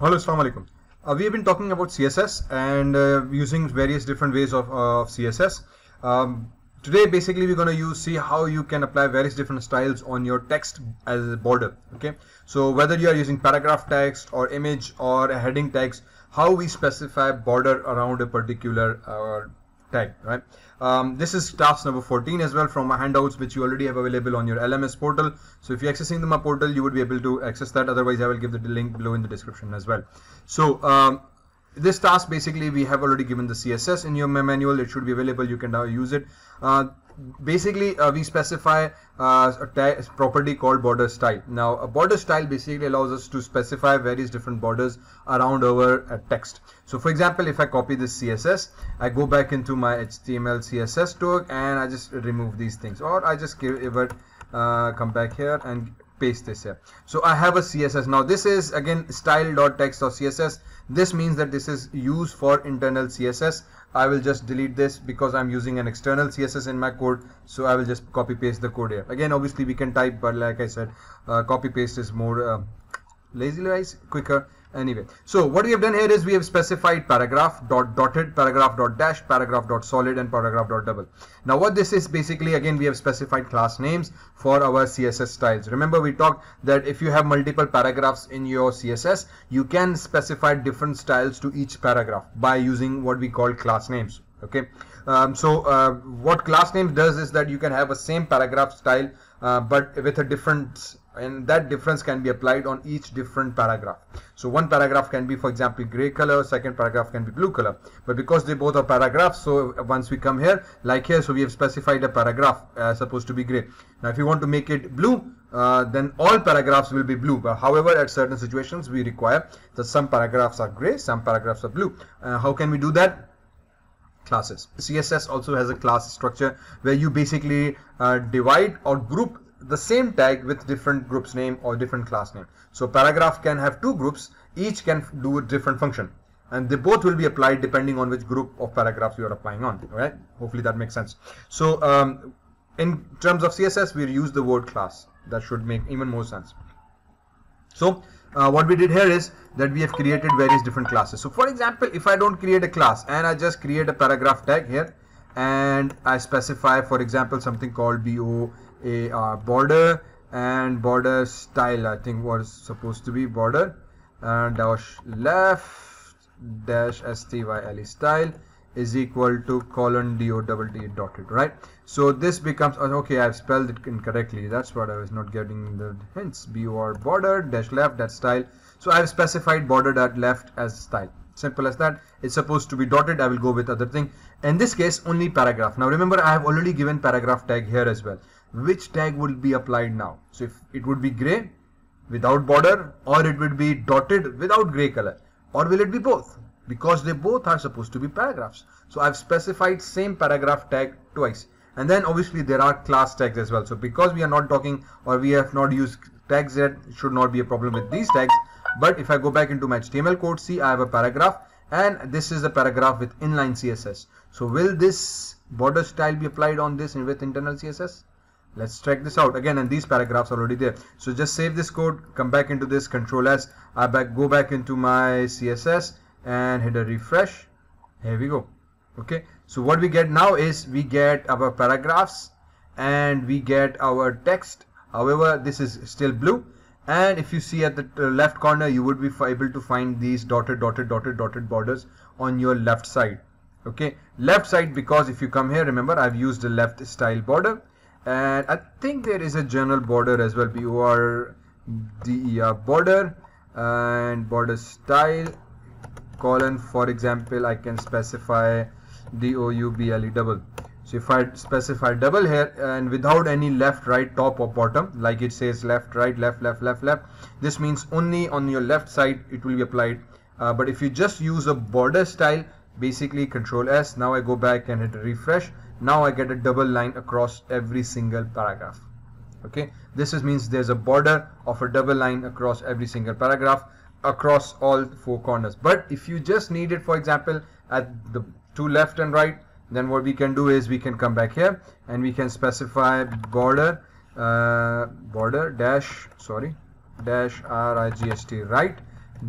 Hello, Assalamu alaikum. Uh, we have been talking about CSS and uh, using various different ways of, uh, of CSS. Um, today, basically, we're going to use see how you can apply various different styles on your text as a border. Okay, so whether you are using paragraph text or image or a heading text, how we specify border around a particular uh, tag, right? Um, this is task number 14 as well from my handouts which you already have available on your LMS portal. So if you're accessing the my portal, you would be able to access that. Otherwise, I will give the link below in the description as well. So um, this task basically we have already given the CSS in your manual. It should be available. You can now use it. Uh, basically uh, we specify uh, a property called border style now a border style basically allows us to specify various different borders around our uh, text so for example if I copy this CSS I go back into my HTML CSS tag and I just remove these things or I just give it uh, come back here and paste this here. So I have a CSS now this is again style.text or CSS this means that this is used for internal CSS I will just delete this because I'm using an external CSS in my code. So I will just copy paste the code here. Again obviously we can type but like I said uh, copy paste is more uh, lazy wise quicker. Anyway so what we have done here is we have specified paragraph dot dotted paragraph dot dash paragraph dot solid and paragraph dot double. Now what this is basically again we have specified class names for our css styles. Remember we talked that if you have multiple paragraphs in your css you can specify different styles to each paragraph by using what we call class names okay? Um, so uh, what class name does is that you can have a same paragraph style uh, but with a different and that difference can be applied on each different paragraph. So one paragraph can be for example gray color, second paragraph can be blue color. But because they both are paragraphs, so once we come here, like here, so we have specified a paragraph uh, supposed to be gray. Now if you want to make it blue, uh, then all paragraphs will be blue. But however, at certain situations we require that some paragraphs are gray, some paragraphs are blue. Uh, how can we do that? Classes. CSS also has a class structure where you basically uh, divide or group the same tag with different groups name or different class name. So paragraph can have two groups, each can do a different function and they both will be applied depending on which group of paragraphs you are applying on, right? Hopefully that makes sense. So um, in terms of CSS, we use the word class. That should make even more sense. So uh, what we did here is that we have created various different classes. So for example, if I don't create a class and I just create a paragraph tag here and I specify, for example, something called BO a uh, border and border style I think was supposed to be border. And dash left dash style style is equal to colon do double d dotted right? So this becomes oh, okay I've spelled it incorrectly. That's what I was not getting the hints. Bor border dash left that style. So I've specified border dot left as style. Simple as that. It's supposed to be dotted. I will go with other thing. In this case only paragraph. Now remember I have already given paragraph tag here as well which tag will be applied now. So if it would be gray without border or it would be dotted without gray color or will it be both? Because they both are supposed to be paragraphs. So I've specified same paragraph tag twice. And then obviously there are class tags as well. So because we are not talking or we have not used tags yet, should not be a problem with these tags. But if I go back into my HTML code, see I have a paragraph and this is the paragraph with inline CSS. So will this border style be applied on this with internal CSS? Let's check this out again and these paragraphs are already there. So just save this code, come back into this control S, I back go back into my CSS and hit a refresh. Here we go. Okay. So what we get now is we get our paragraphs and we get our text. However, this is still blue. And if you see at the uh, left corner, you would be able to find these dotted, dotted, dotted, dotted borders on your left side. Okay. Left side because if you come here, remember I've used the left style border and I think there is a general border as well. BOR DER border and border style. Colon for example I can specify DOUBLE double. So if I specify double here and without any left right top or bottom like it says left right left left left left this means only on your left side it will be applied. Uh, but if you just use a border style basically control S. Now I go back and hit refresh now I get a double line across every single paragraph. Okay? This is means there's a border of a double line across every single paragraph across all four corners. But if you just need it for example at the two left and right then what we can do is we can come back here and we can specify border uh, border dash sorry dash rigst right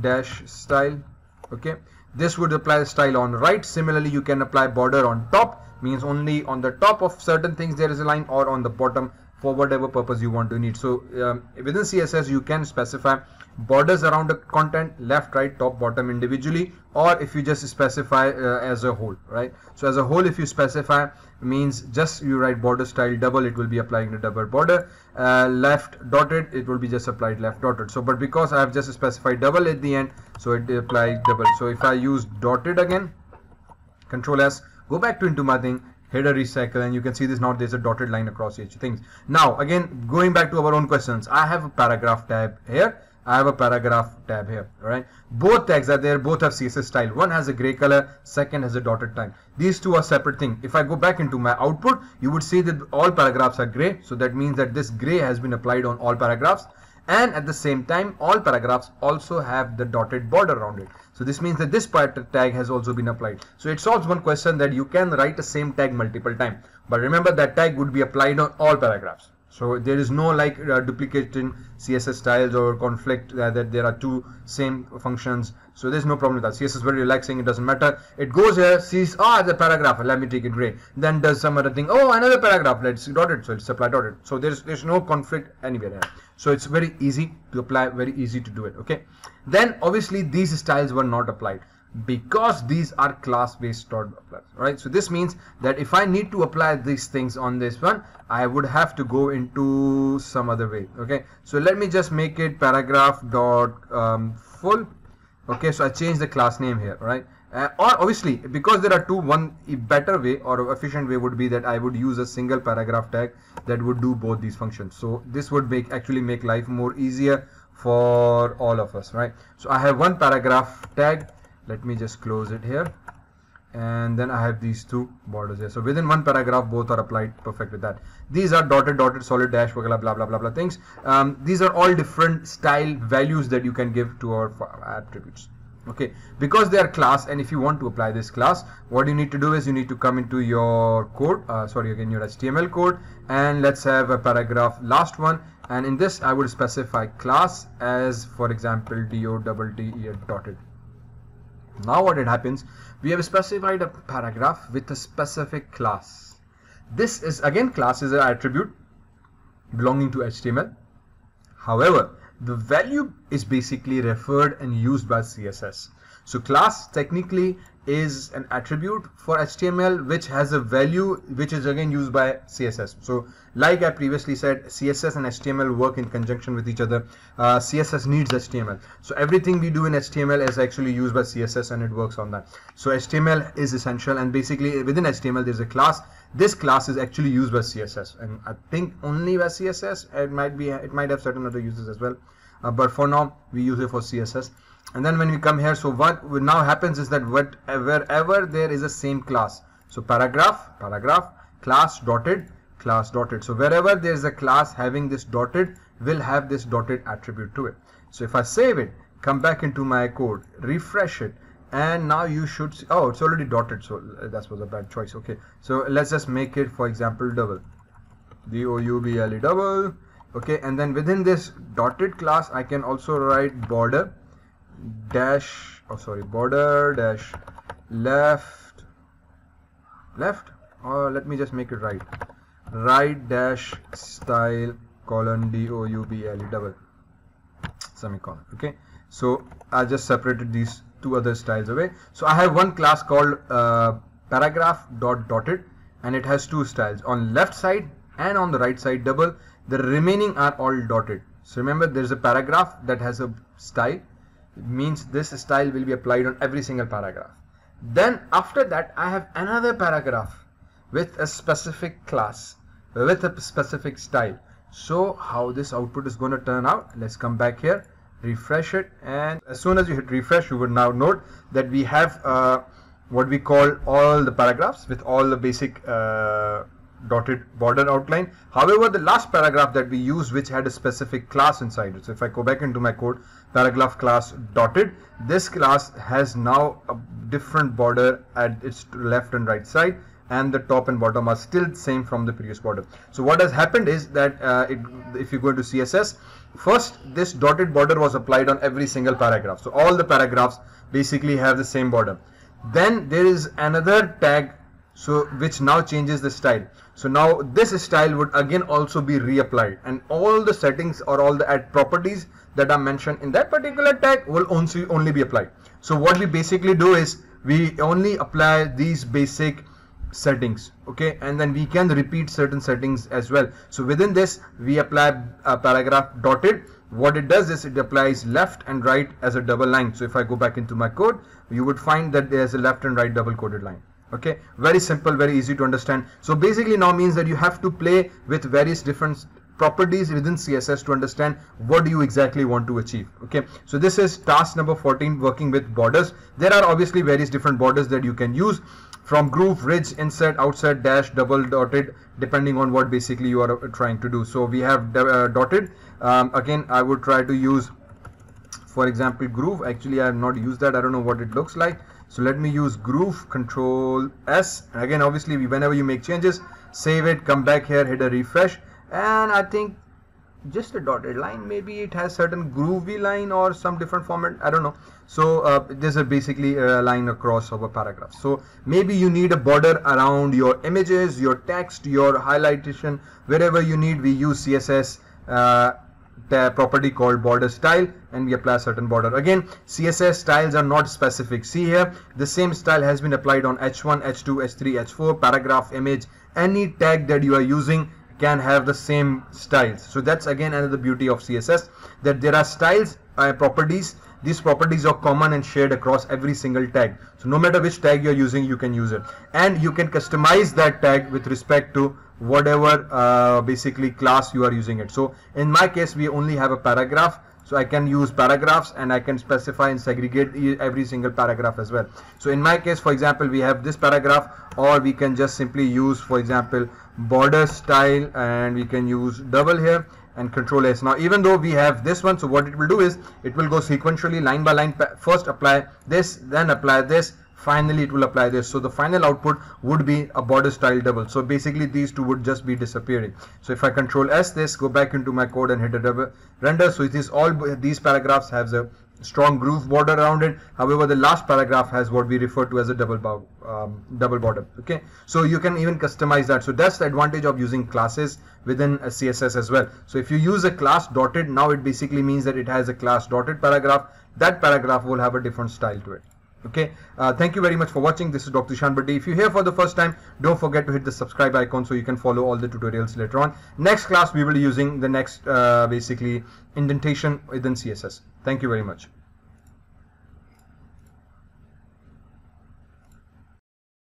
dash style okay. This would apply style on right. Similarly you can apply border on top means only on the top of certain things there is a line or on the bottom for whatever purpose you want to need. So um, within css you can specify borders around the content left right top bottom individually or if you just specify uh, as a whole right? So as a whole if you specify means just you write border style double it will be applying the double border. Uh, left dotted it will be just applied left dotted. So but because I have just specified double at the end so it applies double. So if I use dotted again control S go back to into my thing hit a recycle and you can see this now there's a dotted line across each things now again going back to our own questions I have a paragraph tab here I have a paragraph tab here, alright? Both tags are there, both have CSS style. One has a gray color, second has a dotted line. These two are separate thing. If I go back into my output, you would see that all paragraphs are gray. So that means that this gray has been applied on all paragraphs. And at the same time, all paragraphs also have the dotted border around it. So this means that this part tag has also been applied. So it solves one question that you can write the same tag multiple times. But remember that tag would be applied on all paragraphs. So there is no like uh, CSS styles or conflict uh, that there are two same functions. So there's no problem with that. CSS is very relaxing. It doesn't matter. It goes here, sees, ah, the paragraph. Let me take it gray. Then does some other thing. Oh, another paragraph. Let's dot it. So it's apply dotted. So there's there's no conflict anywhere here. So it's very easy to apply. Very easy to do it. Okay. Then obviously these styles were not applied because these are class based dot applies right so this means that if I need to apply these things on this one I would have to go into some other way okay so let me just make it paragraph dot um, full okay so I change the class name here right uh, or obviously because there are two one better way or efficient way would be that I would use a single paragraph tag that would do both these functions so this would make actually make life more easier for all of us right so I have one paragraph tag let me just close it here and then I have these two borders here. So within one paragraph, both are applied perfect with that. These are dotted, dotted, solid dash, blah, blah, blah, blah, blah things. Um, these are all different style values that you can give to our attributes. Okay, because they are class and if you want to apply this class, what you need to do is you need to come into your code, uh, sorry, again, your HTML code and let's have a paragraph last one. And in this, I would specify class as, for example, D-O-T-T-E dotted now what it happens, we have specified a paragraph with a specific class. This is again class is an attribute belonging to HTML. However, the value is basically referred and used by CSS. So class technically is an attribute for HTML which has a value which is again used by CSS. So like I previously said, CSS and HTML work in conjunction with each other. Uh, CSS needs HTML. So everything we do in HTML is actually used by CSS and it works on that. So HTML is essential and basically within HTML there's a class. This class is actually used by CSS and I think only by CSS. It might be it might have certain other uses as well. Uh, but for now we use it for CSS and then when we come here so what now happens is that what wherever there is a same class. So paragraph paragraph class dotted class dotted. So wherever there is a class having this dotted will have this dotted attribute to it. So if I save it come back into my code refresh it and now you should see, oh it's already dotted. So uh, that was a bad choice. Okay. So let's just make it for example double. D o u b l e double. Okay. And then within this dotted class I can also write border dash oh sorry border dash left left? Or let me just make it right. Right dash style colon d o u b l e double semicolon okay? So I just separated these two other styles away. So I have one class called uh, paragraph dot dotted and it has two styles. On left side and on the right side double the remaining are all dotted. So remember there's a paragraph that has a style means this style will be applied on every single paragraph. Then after that I have another paragraph with a specific class with a specific style. So how this output is going to turn out? Let's come back here, refresh it and as soon as you hit refresh you would now note that we have uh, what we call all the paragraphs with all the basic uh, dotted border outline. However, the last paragraph that we used which had a specific class inside it. So if I go back into my code, paragraph class dotted, this class has now a different border at its left and right side and the top and bottom are still same from the previous border. So what has happened is that uh, it, if you go to CSS, first this dotted border was applied on every single paragraph. So all the paragraphs basically have the same border. Then there is another tag so which now changes the style. So now this style would again also be reapplied. And all the settings or all the add properties that are mentioned in that particular tag will only only be applied. So what we basically do is we only apply these basic settings okay? And then we can repeat certain settings as well. So within this we apply a paragraph dotted. What it does is it applies left and right as a double line. So if i go back into my code you would find that there's a left and right double coded line okay? Very simple very easy to understand. So basically now means that you have to play with various different properties within css to understand what do you exactly want to achieve. Okay? So this is task number 14 working with borders. There are obviously various different borders that you can use from groove ridge inset outset dash double dotted depending on what basically you are trying to do. So we have uh, dotted. Um, again i would try to use for example groove. Actually i have not used that. I don't know what it looks like so let me use groove control S. Again obviously whenever you make changes save it come back here hit a refresh. And I think just a dotted line maybe it has certain groovy line or some different format I don't know. So uh, there's a basically a line across of a paragraph. So maybe you need a border around your images your text your highlightation. Wherever you need we use CSS uh, property called border style and we apply certain border. Again css styles are not specific. See here the same style has been applied on h1 h2 h3 h4 paragraph image. Any tag that you are using can have the same styles. So that's again another beauty of css that there are styles uh, properties. These properties are common and shared across every single tag. So no matter which tag you're using you can use it. And you can customize that tag with respect to whatever uh, basically class you are using it. So in my case we only have a paragraph. So I can use paragraphs and I can specify and segregate every single paragraph as well. So in my case for example we have this paragraph or we can just simply use for example border style and we can use double here and control S. Now even though we have this one so what it will do is it will go sequentially line by line. First apply this then apply this finally it will apply this. So the final output would be a border style double. So basically these two would just be disappearing. So if I control S this go back into my code and hit a double render. So it is all these paragraphs have a strong groove border around it. However the last paragraph has what we refer to as a double um, double border. Okay? So you can even customize that. So that's the advantage of using classes within a css as well. So if you use a class dotted now it basically means that it has a class dotted paragraph. That paragraph will have a different style to it okay? Uh, thank you very much for watching. This is dr bhatti. If you're here for the first time don't forget to hit the subscribe icon so you can follow all the tutorials later on. Next class we will be using the next uh, basically indentation within css thank you very much